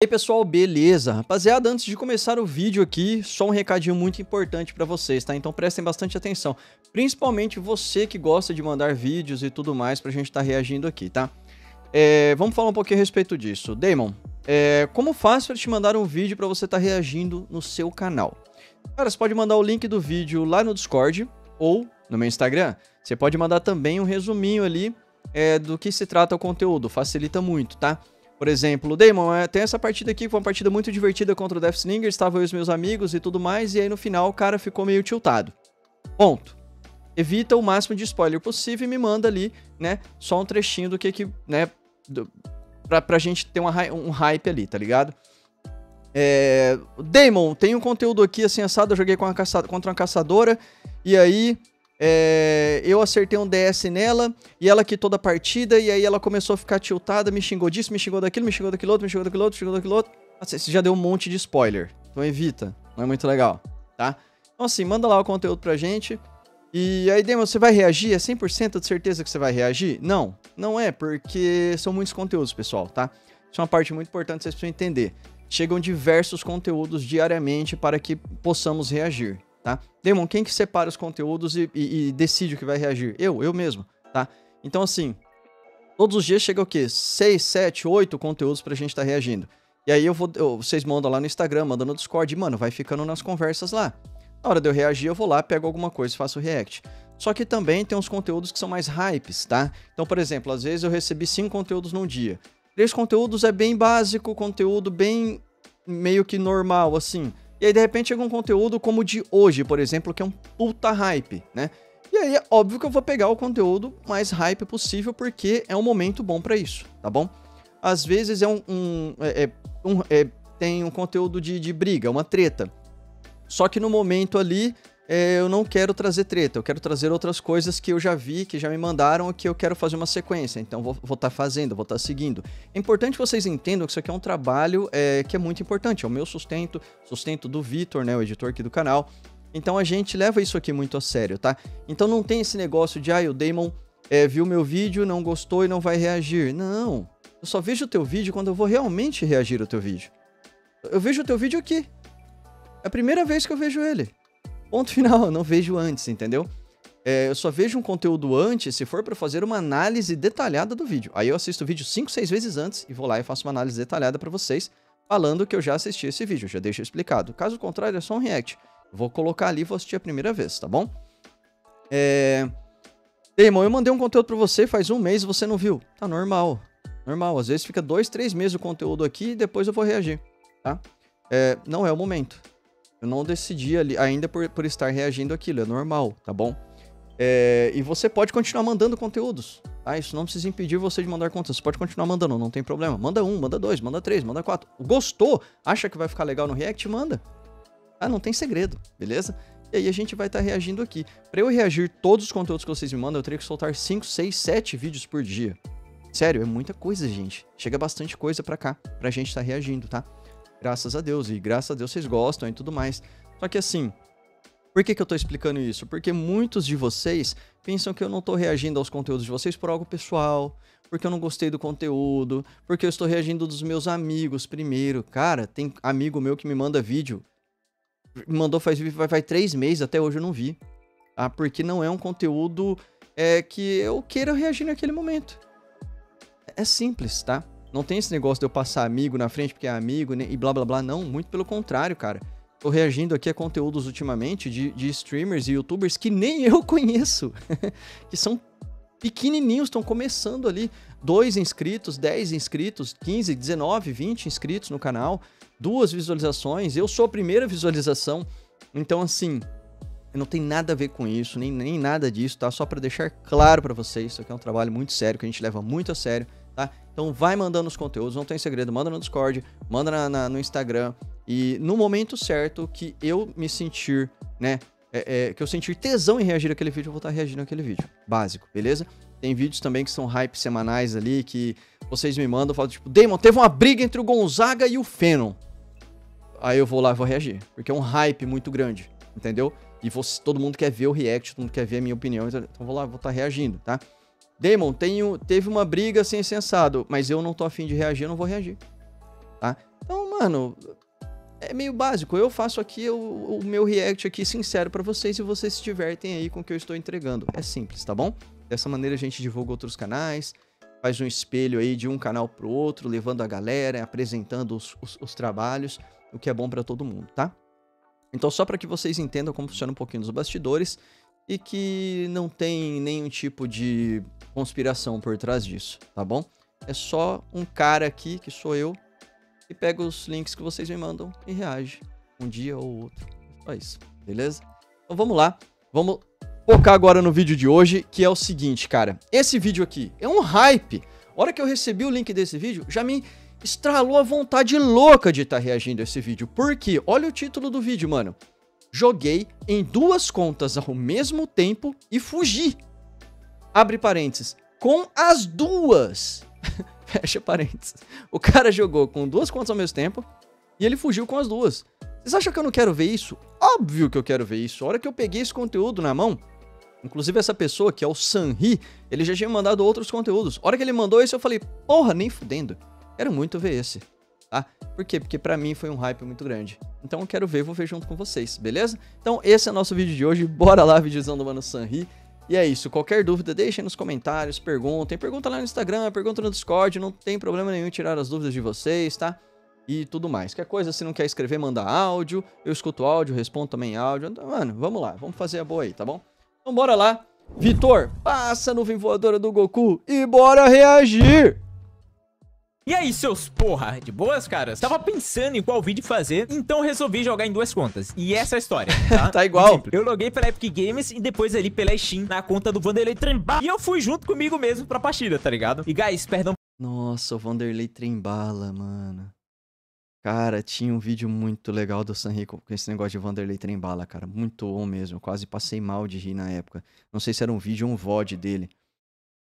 E aí pessoal, beleza? Rapaziada, antes de começar o vídeo aqui, só um recadinho muito importante para vocês, tá? Então prestem bastante atenção, principalmente você que gosta de mandar vídeos e tudo mais pra gente estar tá reagindo aqui, tá? É, vamos falar um pouquinho a respeito disso. Damon, é, como faço para te mandar um vídeo para você estar tá reagindo no seu canal? Cara, você pode mandar o link do vídeo lá no Discord ou no meu Instagram. Você pode mandar também um resuminho ali é, do que se trata o conteúdo, facilita muito, tá? Por exemplo, Damon, é, tem essa partida aqui que foi uma partida muito divertida contra o Death Slinger, estavam eu e os meus amigos e tudo mais, e aí no final o cara ficou meio tiltado. Ponto. Evita o máximo de spoiler possível e me manda ali, né, só um trechinho do que que, né, do, pra, pra gente ter uma, um hype ali, tá ligado? É, Damon, tem um conteúdo aqui assim assado, eu joguei com uma caça, contra uma caçadora, e aí é, eu acertei um DS nela e ela quitou da partida e aí ela começou a ficar tiltada, me xingou disso, me xingou daquilo, me xingou daquilo outro, me xingou daquilo outro, me xingou daquilo outro. Nossa, você já deu um monte de spoiler, então evita, não é muito legal, tá? Então assim, manda lá o conteúdo pra gente. E aí, Demo, você vai reagir? É 100% de certeza que você vai reagir? Não, não é, porque são muitos conteúdos, pessoal, tá? Isso é uma parte muito importante que vocês precisam entender. Chegam diversos conteúdos diariamente para que possamos reagir tá? Quem que separa os conteúdos e, e, e, decide o que vai reagir? Eu, eu mesmo, tá? Então, assim, todos os dias chega o quê? 6, 7, 8 conteúdos pra gente estar tá reagindo. E aí eu vou, eu, vocês mandam lá no Instagram, mandam no Discord, e, mano, vai ficando nas conversas lá. Na hora de eu reagir, eu vou lá, pego alguma coisa e faço react. Só que também tem uns conteúdos que são mais hypes, tá? Então, por exemplo, às vezes eu recebi cinco conteúdos num dia. Três conteúdos é bem básico, conteúdo bem meio que normal, assim. E aí, de repente, chega um conteúdo como o de hoje, por exemplo, que é um puta hype, né? E aí, é óbvio que eu vou pegar o conteúdo mais hype possível, porque é um momento bom para isso, tá bom? Às vezes é um. um, é, é, um é, tem um conteúdo de, de briga, uma treta. Só que no momento ali, é, eu não quero trazer treta, eu quero trazer outras coisas que eu já vi, que já me mandaram, que eu quero fazer uma sequência. Então vou estar tá fazendo, vou estar tá seguindo. É importante que vocês entendam que isso aqui é um trabalho é, que é muito importante. É o meu sustento, sustento do Vitor, né, o editor aqui do canal. Então a gente leva isso aqui muito a sério, tá? Então não tem esse negócio de, ah, o Damon é, viu meu vídeo, não gostou e não vai reagir. Não. Eu só vejo o teu vídeo quando eu vou realmente reagir ao teu vídeo. Eu vejo o teu vídeo aqui. É a primeira vez que eu vejo ele. Ponto final, eu não vejo antes, entendeu? É, eu só vejo um conteúdo antes se for para fazer uma análise detalhada do vídeo. Aí eu assisto o vídeo 5, 6 vezes antes e vou lá e faço uma análise detalhada para vocês, falando que eu já assisti esse vídeo, já deixo explicado. Caso contrário, é só um react. Vou colocar ali e vou assistir a primeira vez, tá bom? É... Damon, eu mandei um conteúdo para você faz um mês e você não viu. Tá normal. Normal. Às vezes fica dois, três meses o conteúdo aqui e depois eu vou reagir, tá? É, não é o momento. Eu não decidi ali, ainda por, por estar reagindo aquilo, é normal, tá bom? É, e você pode continuar mandando conteúdos. Ah, isso não precisa impedir você de mandar conteúdos. Você pode continuar mandando, não tem problema. Manda um, manda dois, manda três, manda quatro. Gostou? Acha que vai ficar legal no React? Manda. Ah, não tem segredo, beleza? E aí a gente vai estar tá reagindo aqui. Para eu reagir todos os conteúdos que vocês me mandam, eu teria que soltar 5, 6, 7 vídeos por dia. Sério, é muita coisa, gente. Chega bastante coisa pra cá, pra gente estar tá reagindo, tá? Graças a Deus. E graças a Deus vocês gostam e tudo mais. Só que assim, por que, que eu tô explicando isso? Porque muitos de vocês pensam que eu não tô reagindo aos conteúdos de vocês por algo pessoal, porque eu não gostei do conteúdo, porque eu estou reagindo dos meus amigos primeiro. Cara, tem amigo meu que me manda vídeo. Mandou faz vai três meses, até hoje eu não vi. Ah, porque não é um conteúdo é, que eu queira reagir naquele momento. É simples, tá? Não tem esse negócio de eu passar amigo na frente porque é amigo né, e blá blá blá. Não, muito pelo contrário, cara. Tô reagindo aqui a conteúdos ultimamente de, de streamers e youtubers que nem eu conheço. que são pequenininhos, estão começando ali. Dois inscritos, 10 inscritos, 15, 19, 20 inscritos no canal. Duas visualizações. Eu sou a primeira visualização. Então, assim, não tem nada a ver com isso, nem, nem nada disso, tá? Só para deixar claro para vocês, isso aqui é um trabalho muito sério, que a gente leva muito a sério tá? Então vai mandando os conteúdos, não tem segredo, manda no Discord, manda na, na, no Instagram e no momento certo que eu me sentir, né, é, é, que eu sentir tesão em reagir àquele vídeo, eu vou estar reagindo àquele vídeo, básico, beleza? Tem vídeos também que são hype semanais ali, que vocês me mandam, falam tipo, Damon, teve uma briga entre o Gonzaga e o Fenon. Aí eu vou lá e vou reagir, porque é um hype muito grande, entendeu? E você, todo mundo quer ver o react, todo mundo quer ver a minha opinião, então eu vou lá, vou estar reagindo, tá? Damon, tenho, teve uma briga sem sensado, mas eu não tô afim de reagir, eu não vou reagir. tá? Então, mano, é meio básico. Eu faço aqui o, o meu react aqui sincero para vocês e vocês se divertem aí com o que eu estou entregando. É simples, tá bom? Dessa maneira a gente divulga outros canais, faz um espelho aí de um canal pro outro, levando a galera, apresentando os, os, os trabalhos, o que é bom para todo mundo, tá? Então, só para que vocês entendam como funciona um pouquinho dos bastidores e que não tem nenhum tipo de conspiração por trás disso, tá bom? É só um cara aqui, que sou eu, e pega os links que vocês me mandam e reage um dia ou outro. Só isso, beleza? Então vamos lá, vamos focar agora no vídeo de hoje, que é o seguinte, cara. Esse vídeo aqui é um hype. A hora que eu recebi o link desse vídeo, já me estralou a vontade louca de estar tá reagindo a esse vídeo. Por quê? Olha o título do vídeo, mano. Joguei em duas contas ao mesmo tempo e fugi. Abre parênteses. Com as duas. Fecha parênteses. O cara jogou com duas contas ao mesmo tempo e ele fugiu com as duas. Vocês acham que eu não quero ver isso? Óbvio que eu quero ver isso. A hora que eu peguei esse conteúdo na mão, inclusive essa pessoa que é o Sanri, ele já tinha mandado outros conteúdos. A hora que ele mandou esse, eu falei, porra, nem fudendo. Quero muito ver esse, tá? Por quê? Porque pra mim foi um hype muito grande. Então eu quero ver, vou ver junto com vocês, beleza? Então esse é o nosso vídeo de hoje. Bora lá, videozão do Mano Sanri. E é isso, qualquer dúvida, deixem nos comentários, perguntem, pergunta lá no Instagram, pergunta no Discord, não tem problema nenhum tirar as dúvidas de vocês, tá? E tudo mais. Qualquer coisa, se não quer escrever, manda áudio, eu escuto áudio, respondo também áudio. Então, mano, vamos lá, vamos fazer a boa aí, tá bom? Então bora lá. Vitor, passa a nuvem voadora do Goku e bora reagir! E aí, seus porra, de boas, caras? Tava pensando em qual vídeo fazer, então resolvi jogar em duas contas. E essa é a história, tá? tá igual. Eu loguei pela Epic Games e depois ali pela Steam na conta do Vanderlei Trembala. E eu fui junto comigo mesmo pra partida, tá ligado? E, guys, perdão... Nossa, o Vanderlei Trembala, mano. Cara, tinha um vídeo muito legal do San Rico com esse negócio de Vanderlei Trembala, cara. Muito bom mesmo. Quase passei mal de rir na época. Não sei se era um vídeo ou um VOD dele.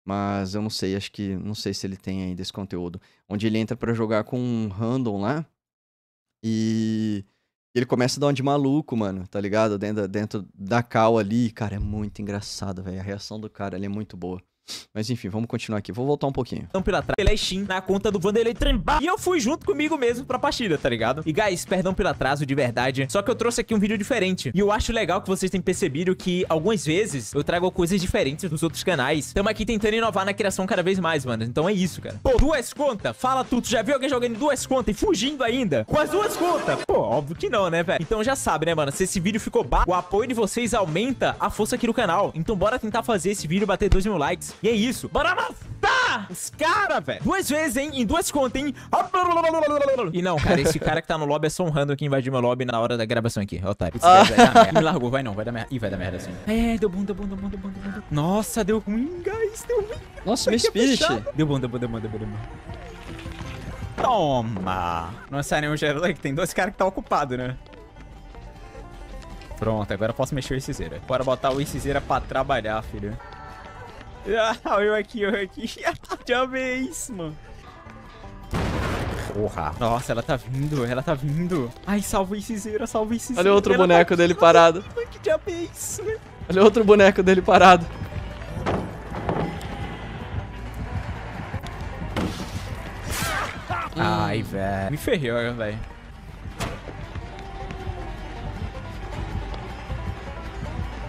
Mas eu não sei, acho que. Não sei se ele tem ainda esse conteúdo. Onde ele entra para jogar com um random lá. E. Ele começa a dar um de maluco, mano, tá ligado? Dentro, dentro da cal ali. Cara, é muito engraçado, velho. A reação do cara ali é muito boa. Mas enfim, vamos continuar aqui. Vou voltar um pouquinho. Então, pela trás, pela Steam, na conta do Vanderlei Trembala. E eu fui junto comigo mesmo pra partida, tá ligado? E, guys, perdão pelo atraso, de verdade. Só que eu trouxe aqui um vídeo diferente. E eu acho legal que vocês tenham percebido que, algumas vezes, eu trago coisas diferentes dos outros canais. Estamos aqui tentando inovar na criação cada vez mais, mano. Então é isso, cara. Pô, duas contas? Fala tudo. Já viu alguém jogando duas contas e fugindo ainda? Com as duas contas? Pô, óbvio que não, né, velho? Então já sabe, né, mano? Se esse vídeo ficou baixo, o apoio de vocês aumenta a força aqui no canal. Então bora tentar fazer esse vídeo bater 2 mil likes. E é isso. Bora matar os caras, velho. Duas vezes, hein? Em duas contas, hein? E não, cara, esse cara que tá no lobby é só um random que invadiu meu lobby na hora da gravação aqui. Ah. Vai dar merda. Me largou, vai não, vai dar merda. Ih, vai dar merda assim. É, deu bom, deu bom, deu bom, deu bom, deu bom. Nossa, deu ruim, guys, deu ruim. Nossa, meu spirit. Deu bom, deu bom, deu bom, deu bom, deu bom. Toma! Não sai nenhum gerador que tem dois caras que tá ocupado, né? Pronto, agora eu posso mexer o Inciseira. Bora botar o Inciseira pra trabalhar, filho. Ah, eu aqui, eu aqui. Já vê isso, mano. Porra. Nossa, ela tá vindo, ela tá vindo. Ai, salva esse Zera, salva esse Olha outro ela boneco tá dele parado. Que diabo é isso, velho? Olha outro boneco dele parado. Ai, velho. Me ferrou, velho.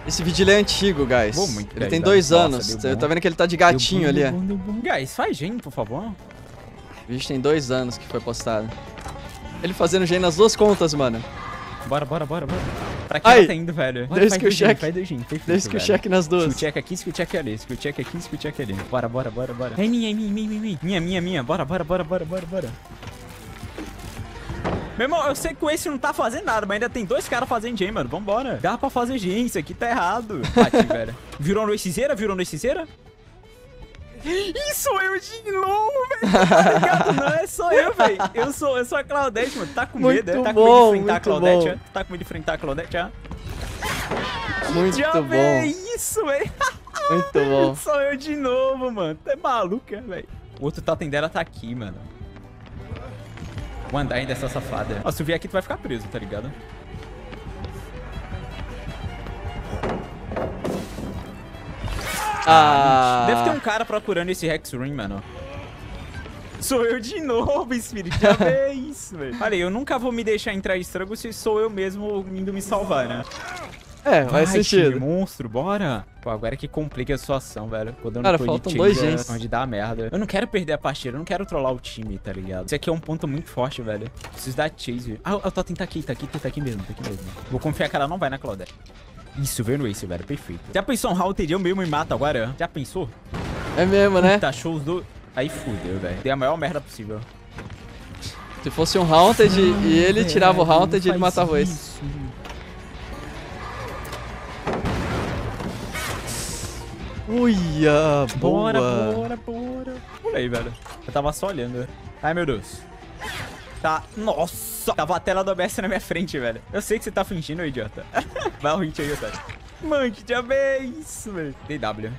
Esse vídeo ele é antigo, guys. Muito ele tem dois Nossa, anos. Você tá vendo que ele tá de gatinho bom, ali, ó. Guys, faz gen, por favor. O vídeo tem dois anos que foi postado. Ele fazendo gen nas duas contas, mano. Bora, bora, bora, bora. Pra que ela tá indo, velho? Bora, que o check. Faz dois Desde que o check nas duas. Skill check aqui, skill check ali. Skill check aqui, skill check ali. Bora, bora, bora, bora. É minha, é minha, minha, minha. Minha, minha, minha. Bora, bora, bora, bora, bora, bora. Meu irmão, eu sei que o Ace não tá fazendo nada, mas ainda tem dois caras fazendo gen, mano. Vambora. Dá pra fazer gen, isso aqui tá errado. Bati, velho. Virou no Acezeira? Virou no Acezeira? Isso, eu de novo, velho. Tá ligado? Não é só eu, velho. Eu sou, eu sou a Claudete, mano. Tá com medo, é? Tá com medo de enfrentar a Claudete, é? Tá com medo de enfrentar a Claudete, é? Muito Já bom. É isso, velho. Muito bom. Sou eu de novo, mano. Tá maluca, velho. O outro totem dela tá aqui, mano. O Undyne dessa safada. Ó, se eu vier aqui, tu vai ficar preso, tá ligado? Ah. Deve ter um cara procurando esse Hex Ring, mano. Sou eu de novo, Spirit. Já vez, velho. Olha, eu nunca vou me deixar entrar em estrago se sou eu mesmo indo me salvar, né? É, faz Vai, sentido. time, monstro, bora. Pô, agora que complica a situação, velho. Quando eu não Cara, tô faltam dois é gens. Onde dá merda. Eu não quero perder a partida, eu não quero trollar o time, tá ligado? Isso aqui é um ponto muito forte, velho. Preciso dar chase. Ah, o Totem tá aqui, tá aqui, tá aqui mesmo, tá aqui mesmo. Vou confiar que ela não vai na Claudette. Isso, veio no Ace, velho. Perfeito. Já pensou um Haunted eu mesmo me mato agora? Já pensou? É mesmo, né? Tá, show dois. Aí fudeu, velho. Dei a maior merda possível. Se fosse um Haunted e ele tirava o Haunted, ele matava isso. Uia, boa. Bora, bora, bora. Pulei, velho. Eu tava só olhando. Ai, meu Deus. Tá. Nossa! Tava a tela do OBS na minha frente, velho. Eu sei que você tá fingindo, idiota. Vai o hit aí, otário. Mano, que diabo é velho? DW.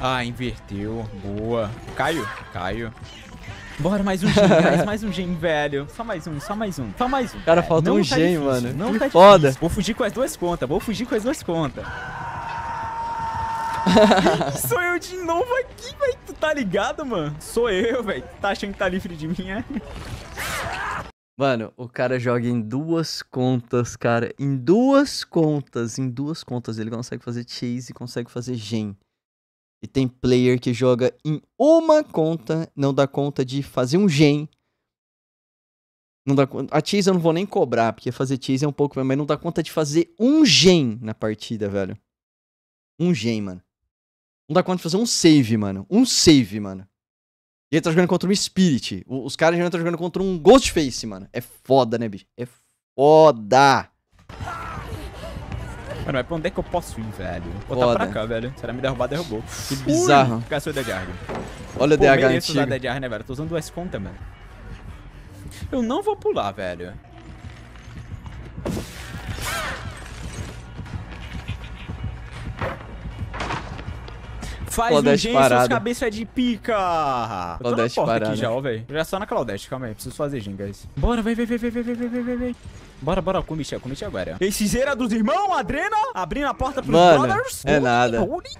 Ah, inverteu. Boa. Caio? Caio. Bora, mais um gen, guys. Mais um gen, velho. Só mais um, só mais um. Só mais um. Cara, É, falta não um tá gen, difícil, mano. Não Que tá foda. difícil. Vou fugir com as duas contas. Vou fugir com as duas contas. Sou eu de novo aqui, velho. Tu tá ligado, mano? Sou eu, velho. Tá achando que tá livre de mim, é? Mano, o cara joga em duas contas, cara. Em duas contas, em duas contas. Ele consegue fazer chase e consegue fazer gen. E tem player que joga em uma conta, não dá conta de fazer um gen. Não dá. A chase eu não vou nem cobrar, porque fazer chase é um pouco, mas não dá conta de fazer um gen na partida, velho. Um gen, mano. Não dá conta de fazer um save, mano. Um save, mano. E ele tá jogando contra um Spirit. O- Os caras já estão jogando contra um Ghostface, mano. É foda, né, bicho? É foda. Mano, mas pra onde é que eu posso ir, velho? Vou tá pra cá, velho. Será me derrubar, derrubou. Que bizarro. Caçou Dead Hard. Olha o DH usar antigo. Dead Hard, né, velho? Tô usando duas contas, mano. Eu não vou pular, velho. Faz Claudete seus parada. cabeça de pica! Eu tô na Claudete porta aqui já, ó, velho. Já só na Claudete, calma aí. Preciso fazer gen, guys. Bora, vai, vai, vai, vai, vai, vai, vai, vai, vai. Bora, bora, commit, commit agora. Exciseira dos irmãos, Adrena, abrindo a porta pros Mano, brothers. é nada. Holy.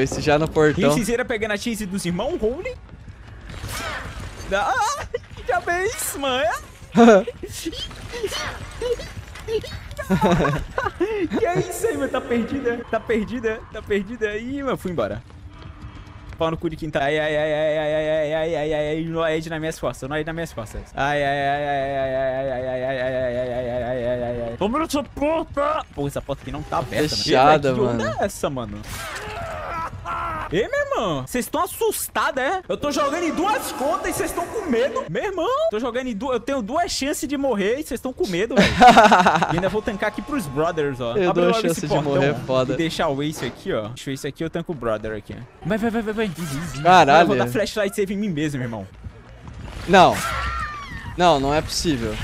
Esse já no portão. Exciseira pegando a cheese dos irmãos, holy. Ah, já vez, mano. que é isso aí, mano? Tá perdida? Tá perdida? Tá perdida? Ih, mano, fui embora. Pau no cu de quinta. Ai, ai, ai, ai, ai, ai, ai, ai, ai, ai, ai, no Ed nas minhas costas, no Ed nas minhas costas. Ai, ai, ai, ai, ai, ai, ai, ai, ai, ai, ai, ai, ai, ai, ai, ai, ai, ai. Toma essa porta! Pô, essa porta aqui não tá aberta, mano. Fechada, Ih, velho, que onda mano. é essa, mano? Ei, meu irmão, vocês estão assustados, é? Eu tô jogando em duas contas e vocês estão com medo. Meu irmão, tô jogando em duas. Eu tenho duas chances de morrer e vocês estão com medo, velho. e ainda vou tancar aqui pros brothers, ó. Eu Abre dou chance de portão morrer, foda. E deixar o Ace aqui, ó. Deixa o Ace aqui, eu tanco o brother aqui. Vai, vai, vai, vai, vai. Caralho. Eu vou dar flashlight save em mim mesmo, meu irmão. Não. Não, não é possível.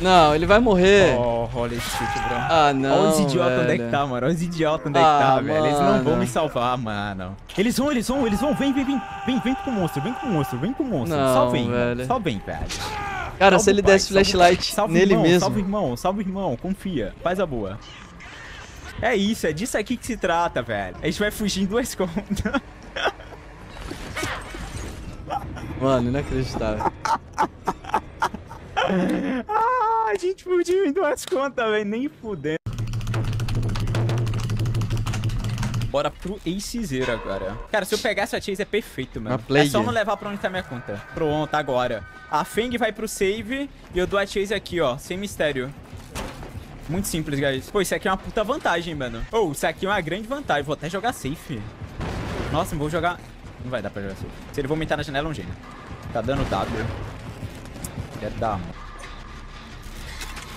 Não, ele vai morrer. Oh, holy shit, bro. Ah, não. Olha os idiotas onde é que tá, mano. Olha os idiotas onde é que Ah, tá, velho. Eles não vão me salvar, mano. Eles vão, eles vão, eles vão. Vem, vem, vem. Vem, vem com o monstro, vem com o monstro, vem com o monstro. Não, Só vem, velho. Só vem, velho. Cara, Salva se ele desse flashlight o nele irmão, mesmo. Salva o irmão, salva o irmão, confia. Faz a boa. É isso, é disso aqui que se trata, velho. A gente vai fugir em duas contas. Mano, inacreditável. a gente em duas contas, velho. Nem fudendo. Bora pro Acezeiro agora. Cara, se eu pegar essa chase é perfeito, mano. É só não levar pra onde tá minha conta. Pronto, agora. A Feng vai pro save e eu dou a chase aqui, ó. Sem mistério. Muito simples, guys. Pô, isso aqui é uma puta vantagem, mano. Ou, isso aqui é uma grande vantagem. Vou até jogar safe. Nossa, não vou jogar... Não vai dar pra jogar safe. Se ele vomitar na janela, é um gênio. Tá dando W. Quer dar, mano.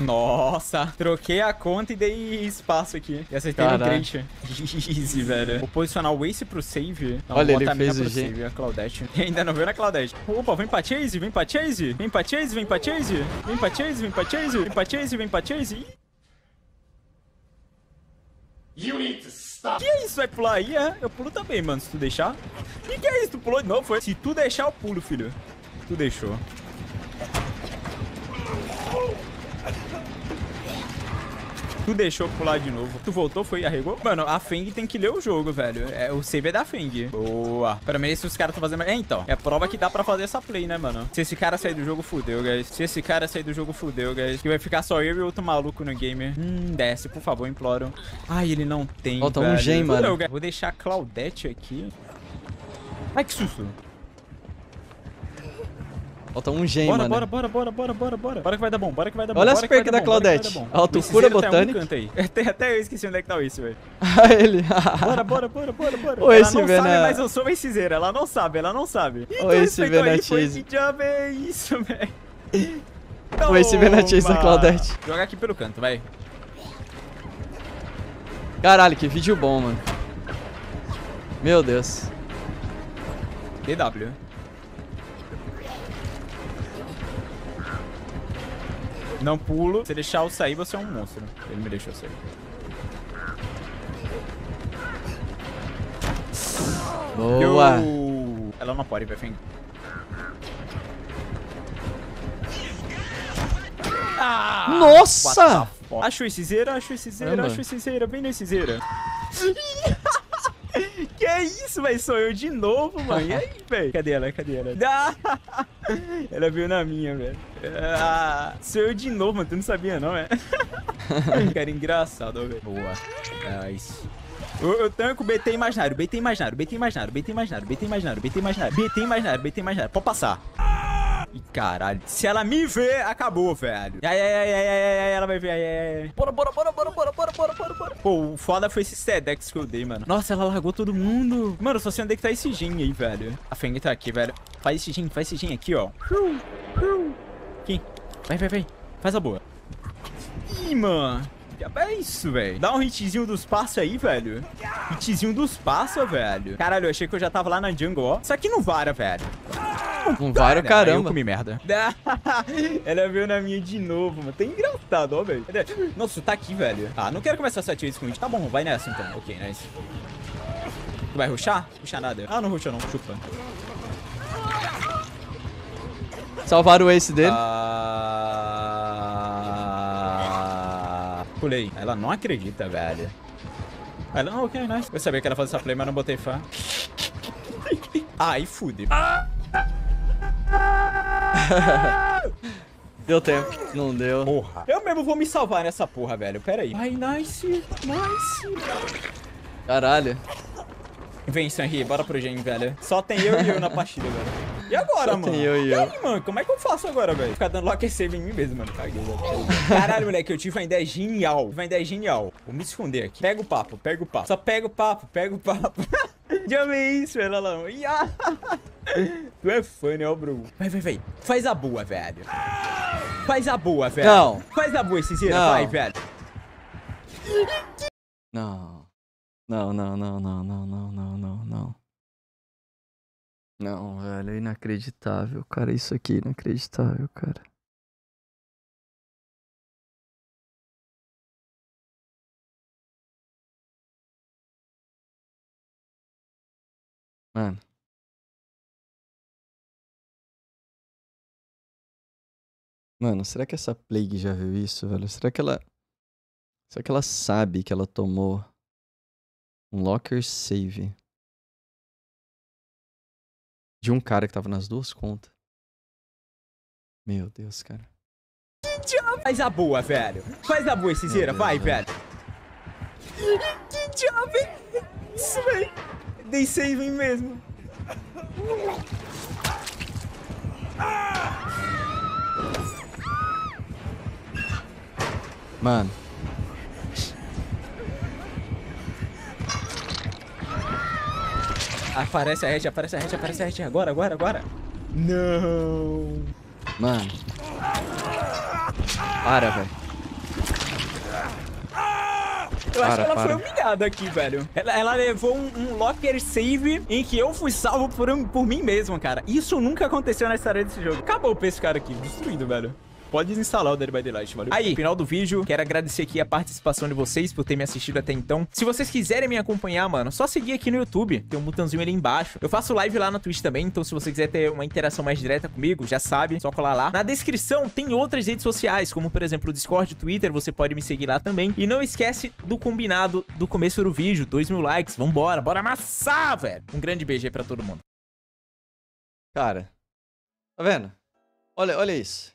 Nossa, troquei a conta e dei espaço aqui. E acertei no Caralho. crate. Easy, velho. Vou posicionar o Ace pro save. Não, Olha, vou ele fez o G. save, a Claudette. E ainda não veio na Claudette. Opa, vem pra Chase, vem pra Chase. Vem pra Chase, vem pra Chase. Vem pra Chase, vem pra Chase. Vem pra Chase, vem pra Chase. Ih. Que é isso? Vai pular aí, é? Eu pulo também, mano, se tu deixar. Que que é isso? Tu pulou de novo, foi? Se tu deixar, eu pulo, filho. Tu deixou. Tu deixou pular de novo. Tu voltou, foi, arregou? Mano, a Feng tem que ler o jogo, velho. É, o save é da Feng. Boa. Pra mim, se os caras estão fazendo... É, então. É prova que dá pra fazer essa play, né, mano? Se esse cara sair do jogo, fudeu, guys. Se esse cara sair do jogo, fudeu, guys. Que vai ficar só eu e outro maluco no game. Hum, desce, por favor, imploro. Ai, ele não tem, Falta velho. um gen, mano. Fudeu. Vou deixar a Claudete aqui. Ai, que susto. Falta um gen, Bora, mano. bora, bora, bora, bora, bora, bora. Bora que vai dar bom, bora que vai dar bom. Olha as dar da bom. Autocura O tá canto aí. Até, até eu esqueci onde é que tá o isso, velho. Ah, ele. Bora, bora, bora, bora, bora. Ô, ela esse não Vena- sabe, mas eu sou a Ciseira. Ela não sabe, ela não sabe. Ô, esse respeitou aí, Vena foi Chase. que job é isso, velho. Ô, esse Vena Chase da Toma. Claudete. Joga aqui pelo canto, vai. Caralho, que vídeo bom, mano. Meu Deus. DW. Não pulo. Se deixar eu sair, você é um monstro. Ele me deixou sair. Boa. Eu- Ela não pode, Feng. Ah, Nossa! Achou esse zera, achou esse zera, achou esse zera, vem nesse zera. que é isso, velho? Sou eu de novo, mano. E aí, velho? Cadê ela? Cadê ela? Ah, ela veio na minha, velho. Ah, sou eu de novo, mano. Tu não sabia, não, é? Cara, engraçado, velho. Boa. Nice. Eu, eu tanco BT imaginário, BT imaginário, BT imaginário, BT imaginário, BT imaginário, BT imaginário, BT imaginário, BT imaginário. Pode passar. Ih, caralho. Se ela me ver, acabou, velho. Ai, ai, ai, ai, ai, ai, ela vai ver. Ai, ai, ai. Bora, bora, bora, bora, bora, bora, bora, bora, bora. Pô, o foda foi esse Sedex que eu dei, mano. Nossa, ela largou todo mundo. Mano, eu só sei onde é que tá esse gen aí, velho. A Feng tá aqui, velho. Faz esse gen, faz esse gen aqui, ó. Aqui. Vai, vai, vai. Faz a boa. Ih, mano. É isso, velho. Dá um hitzinho dos passos aí, velho. Hitzinho dos passos, velho. Caralho, eu achei que eu já tava lá na jungle, ó. Isso aqui não vara, velho. Um varo, Aí Eu caramba. comi merda. Ela veio na minha de novo, mano. Tá engraçado, ó, velho. Nossa, tá aqui, velho. Ah, não quero começar sete vezes com isso. Tá bom, vai nessa então. Ok, nice. Tu vai ruxar? Ruxar nada. Ah, não ruxa não, chupa. Salvaram o ace dele. Ah... Pulei. Ela não acredita, velho. Ela não, ok, nice. Eu sabia que ela fazia essa play, mas não botei fã. Ai, fude. Deu tempo. Não deu. Porra. Eu mesmo vou me salvar nessa porra, velho. Pera aí. Ai, nice. Nice. Caralho. Vem, Sanri, bora pro gen, velho. Só tem eu e eu na partida, velho. E agora, Só mano? tem eu e e eu. aí, mano? Como é que eu faço agora, velho? Ficar dando lock save em mim mesmo, mano. Caguei. Caralho, moleque, eu tive uma ideia genial. Tive uma ideia genial. Vou me esconder aqui. Pega o papo, pega o papo. Só pega o papo, pega o papo. Já amei isso, velho. Olha lá. Tu é fã, né, ó, Bruno? Vai, vai, vai. Faz a boa, velho. Faz a boa, velho. Não. Faz a boa, esse zero. Não. Vai, velho. Não. Não, não, não, não, não, não, não, não, não. Não, velho, é inacreditável, cara. Isso aqui é inacreditável, cara. Mano. Mano, será que essa Plague já viu isso, velho? Será que ela. Será que ela sabe que ela tomou um locker save de um cara que tava nas duas contas? Meu Deus, cara. Faz a boa, velho. Faz a boa. Deus, Vai, velho. velho. Que diabo é isso, velho? Dei save em mesmo. Mano. Aparece a Red, aparece a Red, aparece a Red. Agora, agora, agora. Não. Mano. Para, velho. Eu acho Para, que ela para. foi humilhada aqui, velho. Ela, ela levou um, um locker save em que eu fui salvo por, um- por mim mesmo, cara. Isso nunca aconteceu na história desse jogo. Acabou pra esse cara aqui, destruído, velho. Pode desinstalar o Dead by Daylight, valeu? Aí, final do vídeo, quero agradecer aqui a participação de vocês por ter me assistido até então. Se vocês quiserem me acompanhar, mano, só seguir aqui no YouTube. Tem um botãozinho ali embaixo. Eu faço live lá na Twitch também, então se você quiser ter uma interação mais direta comigo, já sabe, só colar lá. Na descrição tem outras redes sociais, como por exemplo o Discord, o Twitter, você pode me seguir lá também. E não esquece do combinado do começo do vídeo, 2 mil likes, vambora, bora amassar, velho. Um grande beijo aí pra todo mundo. Cara, tá vendo? Olha, olha isso.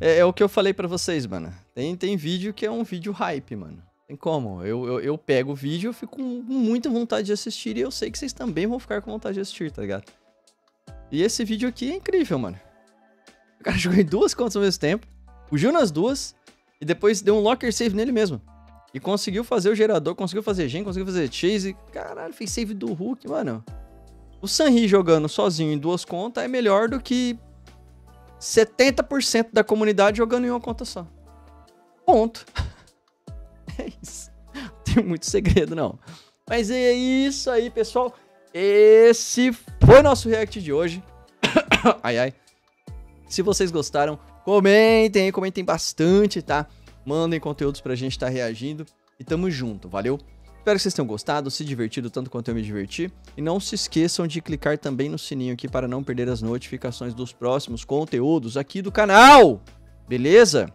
É, é o que eu falei pra vocês, mano. Tem, tem vídeo que é um vídeo hype, mano. Tem como. Eu, eu, eu pego o vídeo, eu fico com muita vontade de assistir e eu sei que vocês também vão ficar com vontade de assistir, tá ligado? E esse vídeo aqui é incrível, mano. O cara jogou em duas contas ao mesmo tempo, fugiu nas duas e depois deu um locker save nele mesmo. E conseguiu fazer o gerador, conseguiu fazer gen, conseguiu fazer chase. Caralho, fez save do Hulk, mano. O Sanri jogando sozinho em duas contas é melhor do que 70% da comunidade jogando em uma conta só. Ponto. é isso. Não tem muito segredo, não. Mas é isso aí, pessoal. Esse foi nosso react de hoje. ai, ai. Se vocês gostaram, comentem, comentem bastante, tá? Mandem conteúdos pra gente estar tá reagindo. E tamo junto, valeu? Espero que vocês tenham gostado, se divertido tanto quanto eu me diverti. E não se esqueçam de clicar também no sininho aqui para não perder as notificações dos próximos conteúdos aqui do canal. Beleza?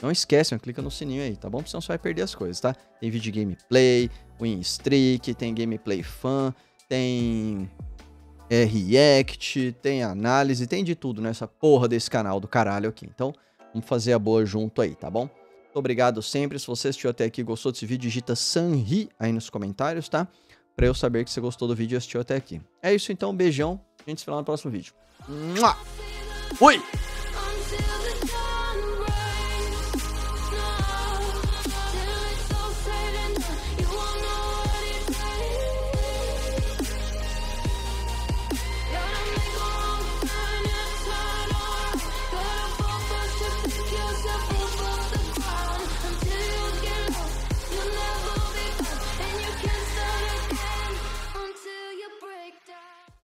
Não esqueçam, clica no sininho aí, tá bom? Porque senão você vai perder as coisas, tá? Tem vídeo de gameplay, win streak, tem gameplay fan, tem é, react, tem análise, tem de tudo nessa porra desse canal do caralho aqui. Então, vamos fazer a boa junto aí, tá bom? Obrigado sempre. Se você assistiu até aqui e gostou desse vídeo, digita Sanri aí nos comentários, tá? Pra eu saber que você gostou do vídeo e assistiu até aqui. É isso então, beijão. A gente se vê lá no próximo vídeo. Fui!